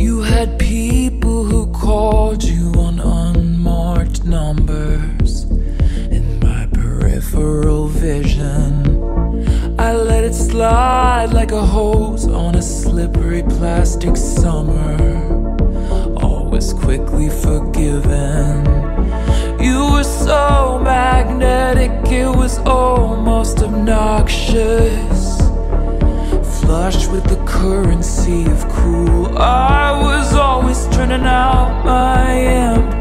You had people who called you on unmarked numbers in my peripheral vision. I let it slide like a hose on a slippery plastic summer. Always quickly forgiven. You were so magnetic, it was almost obnoxious. Flush with the currency of cool. I was always turning out my empty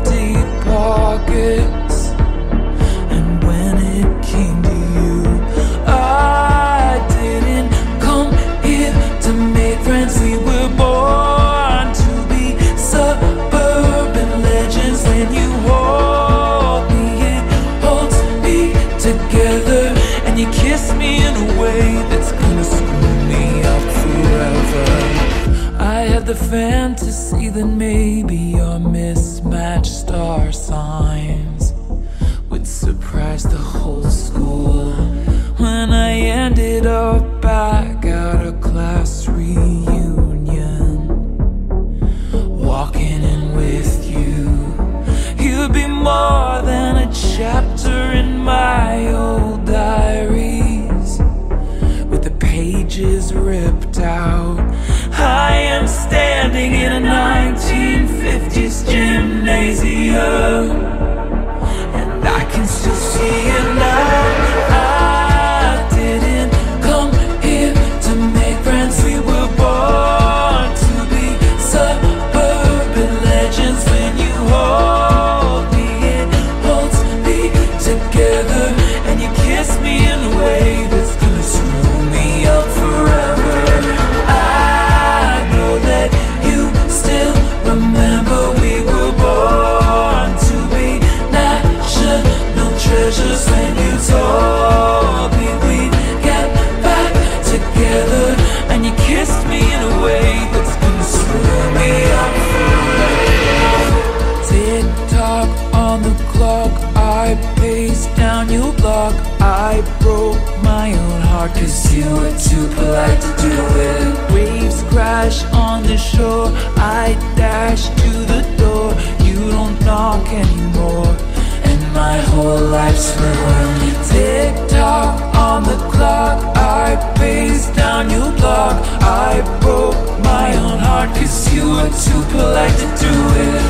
the fantasy that maybe our mismatched star signs would surprise the whole school. When I ended up gymnasium, down your block. I broke my own heart cause you were too polite to do it. Waves crash on the shore, I dash to the door. You don't knock anymore, and my whole life's ruined. Tick tock on the clock, I paced down your block. I broke my own heart cause you were too polite to do it.